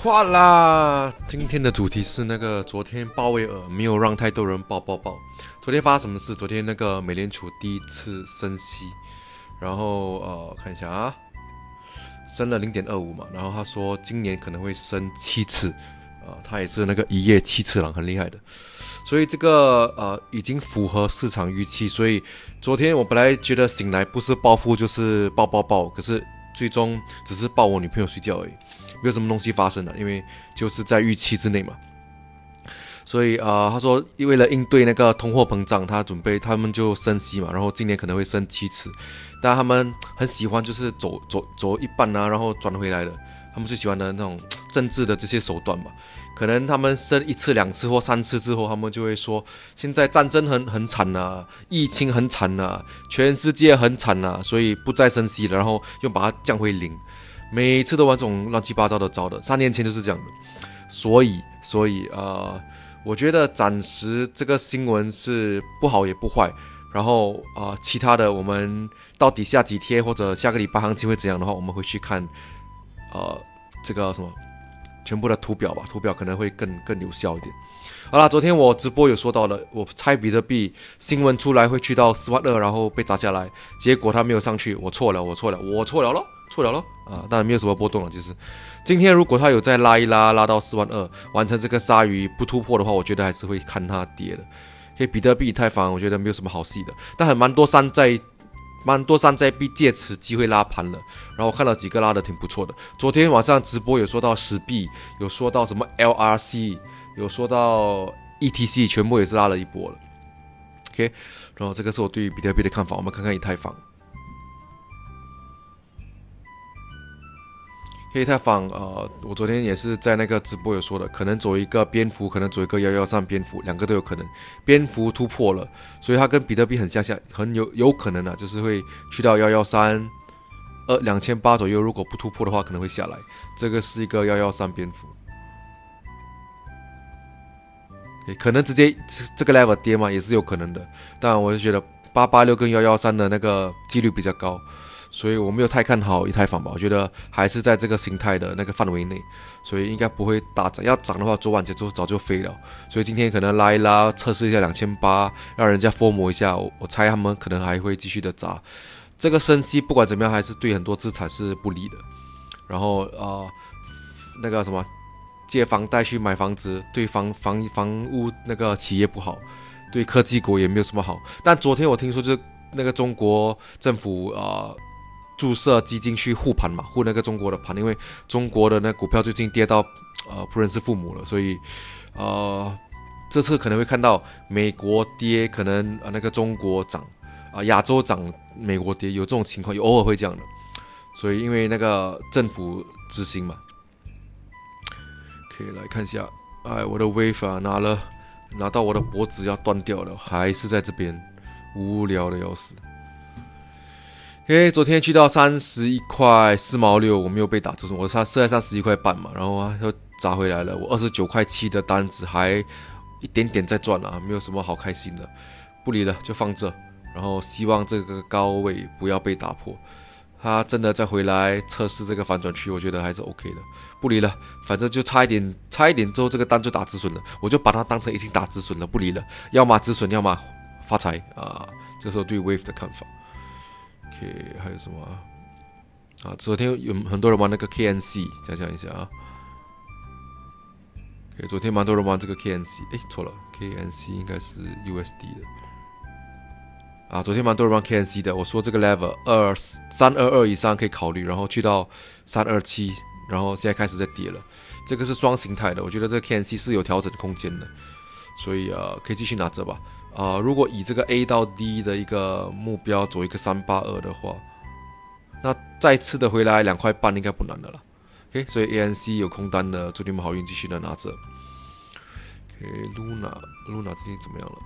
哗啦！今天的主题是那个昨天鲍威尔没有让太多人抱抱抱。昨天发生什么事？昨天那个美联储第一次升息，然后呃看一下啊，升了零点二五嘛，然后他说今年可能会升七次，啊，他也是那个一夜七次郎，很厉害的。所以这个呃已经符合市场预期。所以昨天我本来觉得醒来不是暴富就是抱抱抱，可是最终只是抱我女朋友睡觉而已。没有什么东西发生了，因为就是在预期之内嘛。所以啊，他说为了应对那个通货膨胀，他准备他们就升息嘛，然后今年可能会升七次。但他们很喜欢就是走走走一半啊，然后转回来的，他们最喜欢的那种政治的这些手段嘛。可能他们升一次、两次或三次之后，他们就会说现在战争很很惨呐，疫情很惨呐，全世界很惨呐，所以不再升息了，然后又把它降回零。每次都玩这种乱七八糟的招的，三年前就是这样的，所以，所以，呃，我觉得暂时这个新闻是不好也不坏，然后，啊，其他的我们到底下几天或者下个礼拜行情会怎样的话，我们会去看，呃，这个什么，全部的图表吧，图表可能会更更有效一点。好了，昨天我直播有说到了，我猜比特币新闻出来会去到四万二，然后被砸下来，结果它没有上去，我错了，我错了，我错了咯。错了咯。啊，当然没有什么波动了。其实，今天如果它有再拉一拉，拉到四万二，完成这个鲨鱼不突破的话，我觉得还是会看它跌的。可以，比特币、以太坊，我觉得没有什么好戏的。但很蛮多山寨，蛮多山寨币借此机会拉盘了。然后我看到几个拉的挺不错的。昨天晚上直播有说到史币，有说到什么 LRC，有说到 ETC，全部也是拉了一波了。OK，然后这个是我对于比特币的看法。我们看看以太坊。以太坊，呃，我昨天也是在那个直播有说的，可能走一个蝙蝠，可能走一个幺幺三蝙蝠，两个都有可能。蝙蝠突破了，所以它跟比特币很相像，很有有可能啊，就是会去到幺幺三，呃，两千八左右。如果不突破的话，可能会下来。这个是一个幺幺三蝙蝠，可能直接这个 level 跌嘛，也是有可能的。当然，我是觉得八八六跟幺幺三的那个几率比较高。所以我没有太看好以太坊吧，我觉得还是在这个形态的那个范围内，所以应该不会大涨。要涨的话，昨晚节奏早就飞了。所以今天可能拉一拉，测试一下两千八，让人家疯魔一下。我猜他们可能还会继续的砸。这个升息不管怎么样，还是对很多资产是不利的。然后啊，那个什么，借房贷去买房子，对房房房屋那个企业不好，对科技股也没有什么好。但昨天我听说，就是那个中国政府啊。注射基金去护盘嘛，护那个中国的盘，因为中国的那股票最近跌到呃不认识父母了，所以呃这次可能会看到美国跌，可能呃那个中国涨啊，亚洲涨，美国跌，有这种情况，有偶尔会这样的，所以因为那个政府执行嘛，可以来看一下，哎，我的 wave 拿了拿到我的脖子要断掉了，还是在这边，无聊的要死。诶，昨天去到三十一块四毛六，我没有被打折损，我差设在三十一块半嘛，然后啊又砸回来了。我二十九块七的单子还一点点在赚啊，没有什么好开心的，不理了，就放这，然后希望这个高位不要被打破。它真的再回来测试这个反转区，我觉得还是 OK 的，不理了，反正就差一点，差一点之后这个单就打止损了，我就把它当成已经打止损了，不理了，要么止损，要么发财啊。这时候对 Wave 的看法。OK，还有什么啊？啊昨天有很多人玩那个 KNC，再讲一下啊。OK，昨天蛮多人玩这个 KNC，哎，错了，KNC 应该是 USD 的。啊，昨天蛮多人玩 KNC 的。我说这个 level 二三二二以上可以考虑，然后去到三二七，然后现在开始在跌了。这个是双形态的，我觉得这个 KNC 是有调整空间的，所以啊，可以继续拿着吧。啊，如果以这个 A 到 D 的一个目标走一个三八二的话，那再次的回来两块半应该不难的了。OK，所以 ANC 有空单的，祝你们好运，继续的拿着。OK，Luna，Luna 最近怎么样了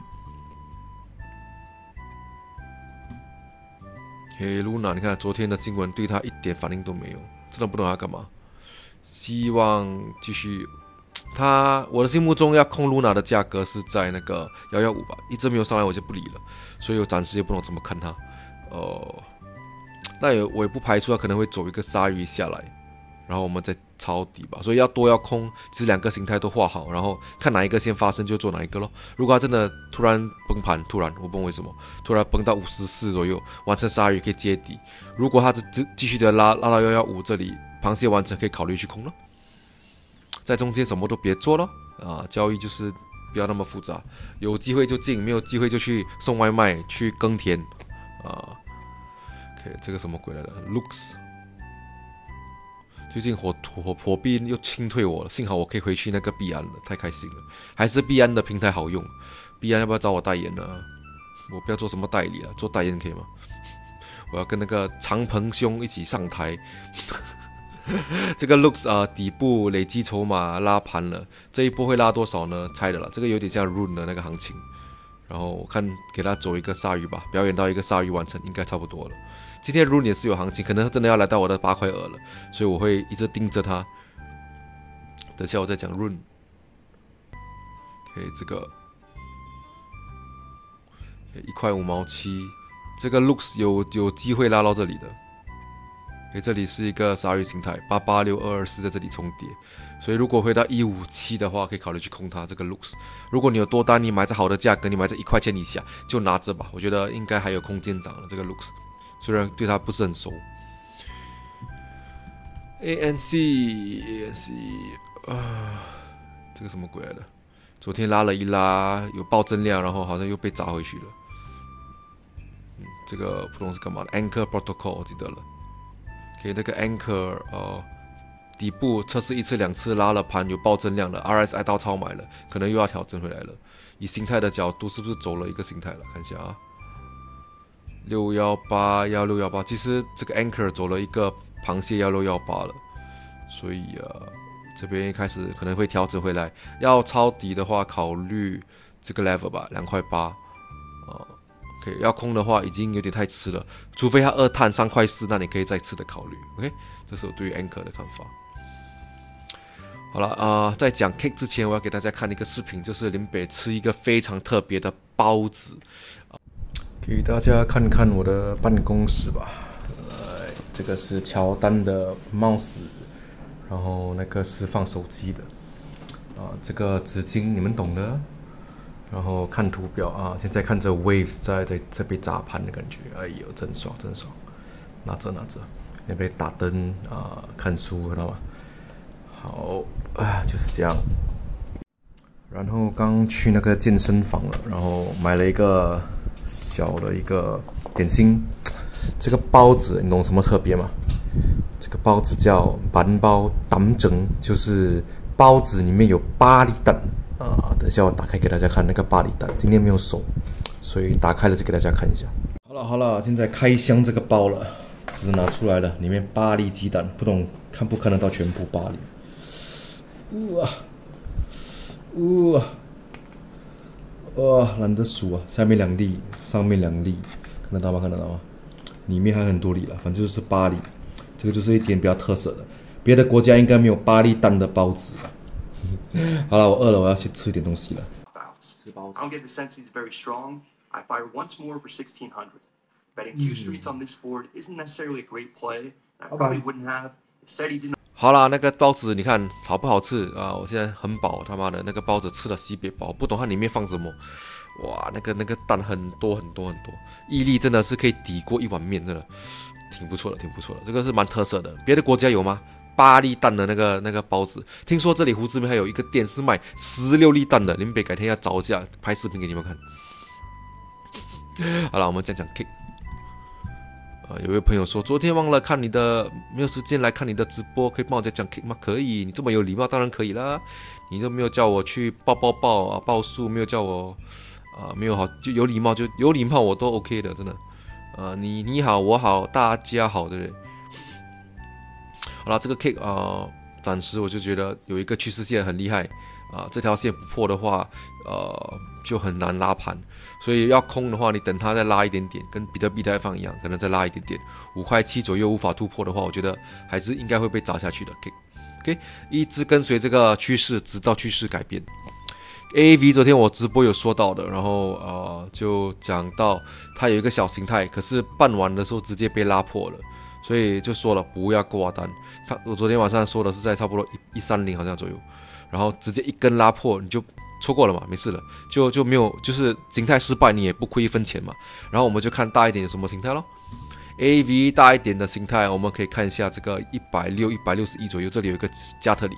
？OK，Luna，你看昨天的新闻对他一点反应都没有，真的不懂他干嘛。希望继续。他我的心目中要控 Luna 的价格是在那个幺幺五吧，一直没有上来我就不理了，所以我暂时也不懂怎么看它。哦，但也我也不排除它可能会走一个鲨鱼下来，然后我们再抄底吧，所以要多要空，其实两个形态都画好，然后看哪一个先发生就做哪一个咯。如果它真的突然崩盘，突然我不懂为什么，突然崩到五十四左右，完成鲨鱼可以接底。如果它这继续的拉拉到幺幺五这里，螃蟹完成可以考虑去空了。在中间什么都别做了啊，交易就是不要那么复杂，有机会就进，没有机会就去送外卖去耕田啊。OK，这个什么鬼来的？Looks。最近火火火币又清退我了，幸好我可以回去那个币安了，太开心了。还是币安的平台好用，币安要不要找我代言呢？我不要做什么代理了，做代言可以吗？我要跟那个长鹏兄一起上台。这个 looks 啊，底部累积筹码拉盘了，这一波会拉多少呢？猜的了，这个有点像 run 的那个行情。然后我看给他走一个鲨鱼吧，表演到一个鲨鱼完成，应该差不多了。今天 run 也是有行情，可能真的要来到我的八块二了，所以我会一直盯着它。等下我再讲 run。OK，这个一块五毛七，这个 looks 有有机会拉到这里的。OK，这里是一个鲨鱼形态，八八六二二四在这里重叠，所以如果回到一五七的话，可以考虑去空它这个 looks。如果你有多单，你买在好的价格，你买在一块钱以下，就拿着吧，我觉得应该还有空间涨了这个 looks。虽然对它不是很熟，A N C A N C 啊，这个什么鬼来的？昨天拉了一拉，有爆增量，然后好像又被砸回去了。嗯，这个不懂是干嘛的？Anchor Protocol 我记得了，给那个 Anchor 呃，底部测试一次两次拉了盘有爆增量了，R S I 到超买了，可能又要调整回来了。以形态的角度，是不是走了一个形态了？看一下啊。六幺八幺六幺八，其实这个 anchor 走了一个螃蟹幺六幺八了，所以啊，这边一开始可能会调整回来。要抄底的话，考虑这个 level 吧，两块八。OK，要空的话已经有点太迟了，除非它二探三块四，那你可以再次的考虑。OK，这是我对于 anchor 的看法。好了啊，在讲 cake 之前，我要给大家看一个视频，就是林北吃一个非常特别的包子。给大家看看我的办公室吧。呃，这个是乔丹的帽子，然后那个是放手机的。啊，这个纸巾你们懂的。然后看图表啊，现在看着 Waves 在在在被砸盘的感觉，哎呦，真爽真爽。拿着拿着，那边打灯啊，看书知道吗？好啊，就是这样。然后刚去那个健身房了，然后买了一个。小的一个点心，这个包子你懂什么特别吗？这个包子叫板包蛋蒸，就是包子里面有巴厘蛋啊。等一下我打开给大家看那个巴厘蛋，今天没有手，所以打开了就给大家看一下。好了好了，现在开箱这个包了，纸拿出来了，里面巴粒鸡蛋，不懂看不看得到全部巴厘？哇哇！哇，懒得数啊！下面两粒，上面两粒，看得到吗？看得到吗？里面还很多粒了，反正就是巴黎，这个就是一点比较特色的，别的国家应该没有巴黎蛋的包子。好了，我饿了，我要去吃一点东西了。吃包子。好了，那个包子你看好不好吃啊？我现在很饱，他妈的那个包子吃了西北饱，不懂它里面放什么。哇，那个那个蛋很多很多很多，毅力真的是可以抵过一碗面，真的挺不错的，挺不错的。这个是蛮特色的，别的国家有吗？八粒蛋的那个那个包子，听说这里胡志明还有一个店是卖十六粒蛋的，林北改天要找一下拍视频给你们看。好了，我们讲讲 Kick。啊。有位朋友说，昨天忘了看你的，没有时间来看你的直播，可以帮我再讲 Kick 吗？可以，你这么有礼貌，当然可以啦。你都没有叫我去抱抱抱啊，抱树，没有叫我啊，没有好就有礼貌，就有礼貌，我都 OK 的，真的。啊，你你好，我好，大家好的人。好了，这个 K 啊，暂时我就觉得有一个趋势线很厉害啊，这条线不破的话，呃，就很难拉盘。所以要空的话，你等它再拉一点点，跟比特币太放一样，可能再拉一点点，五块七左右无法突破的话，我觉得还是应该会被砸下去的。K K 一直跟随这个趋势，直到趋势改变。A V 昨天我直播有说到的，然后呃就讲到它有一个小形态，可是办完的时候直接被拉破了，所以就说了不要挂单。上我昨天晚上说的是在差不多一一三零好像左右，然后直接一根拉破你就错过了嘛，没事了，就就没有就是形态失败你也不亏一分钱嘛。然后我们就看大一点有什么形态咯。A V 大一点的形态，我们可以看一下这个一百六一百六十一左右，这里有一个加特里，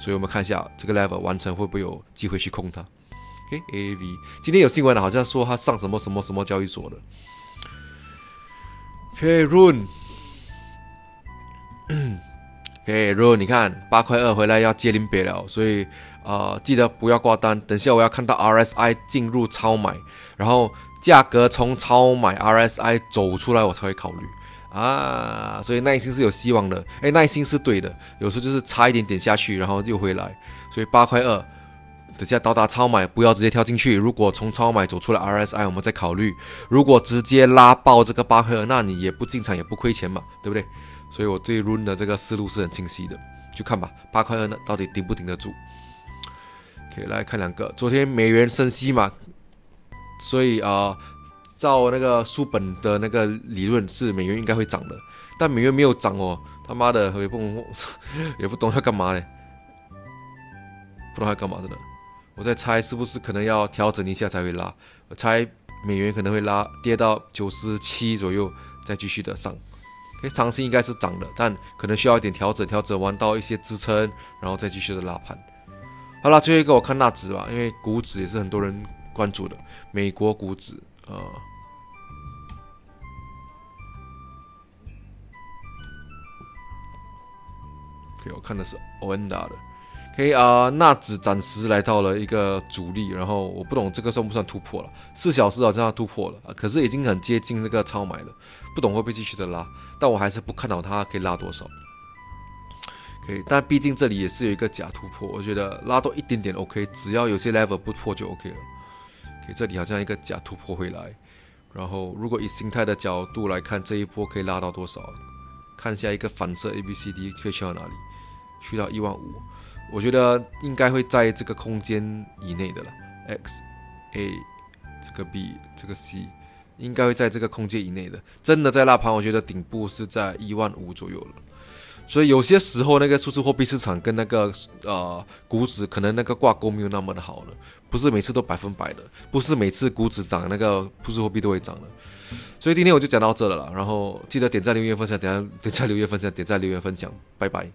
所以我们看一下这个 level 完成会不会有机会去控它。OK，A V 今天有新闻了，好像说它上什么什么什么交易所的。OK Rune 嘿，如果你看八块二回来要接临别了，所以呃记得不要挂单，等下我要看到 RSI 进入超买，然后价格从超买 RSI 走出来，我才会考虑啊。所以耐心是有希望的，哎，耐心是对的，有时候就是差一点点下去，然后又回来，所以八块二。等下到达超买，不要直接跳进去。如果从超买走出来 RSI，我们再考虑。如果直接拉爆这个八块二，那你也不进场也不亏钱嘛，对不对？所以我对 Run 的这个思路是很清晰的，去看吧，八块二呢到底顶不顶得住？可以来看两个。昨天美元升息嘛，所以啊，照那个书本的那个理论是美元应该会涨的，但美元没有涨哦，他妈的也不 也不懂要干嘛嘞，不知道要干嘛真的。我在猜是不是可能要调整一下才会拉，我猜美元可能会拉跌到九十七左右，再继续的上。OK，长期应该是涨的，但可能需要一点调整，调整完到一些支撑，然后再继续的拉盘。好了，最后一个我看纳指吧，因为股指也是很多人关注的，美国股指啊。OK，我看的是欧恩达的。OK 啊，纳指暂时来到了一个阻力，然后我不懂这个算不算突破了？四小时好像要突破了，可是已经很接近这个超买了，不懂会不会继续的拉？但我还是不看好它可以拉多少。可以，但毕竟这里也是有一个假突破，我觉得拉多一点点 OK，只要有些 level 不破就 OK 了。OK，这里好像一个假突破回来，然后如果以形态的角度来看，这一波可以拉到多少？看一下一个反射 A B C D 可以去到哪里？去到一万五。我觉得应该会在这个空间以内的了，X A 这个 B 这个 C 应该会在这个空间以内的。真的在拉盘，我觉得顶部是在一万五左右了。所以有些时候那个数字货币市场跟那个呃股指可能那个挂钩没有那么的好了，不是每次都百分百的，不是每次股指涨那个数字货币都会涨的。所以今天我就讲到这了啦，然后记得点赞、留言、分享，点赞、点赞、留言、分享，点赞、留言、分享，拜拜。